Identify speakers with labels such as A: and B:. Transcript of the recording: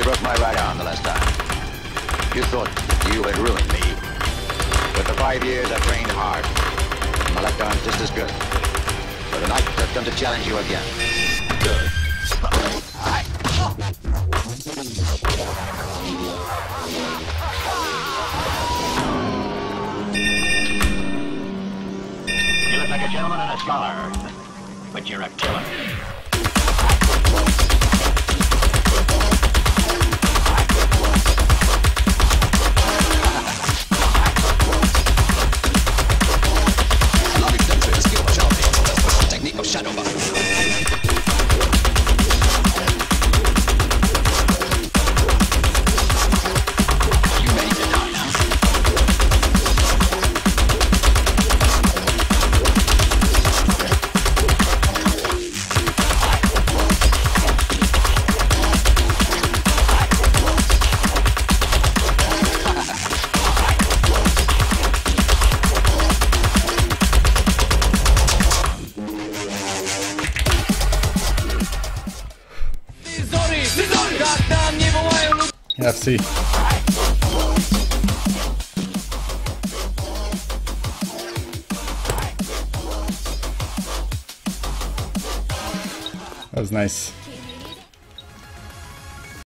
A: You broke my right arm the last time. You thought you had ruined me. But the five years I've trained hard. My left arm's just as good. But tonight I've come to challenge you again. Good.
B: You look like a gentleman and a scholar, but you're a killer.
C: Merci. That was nice.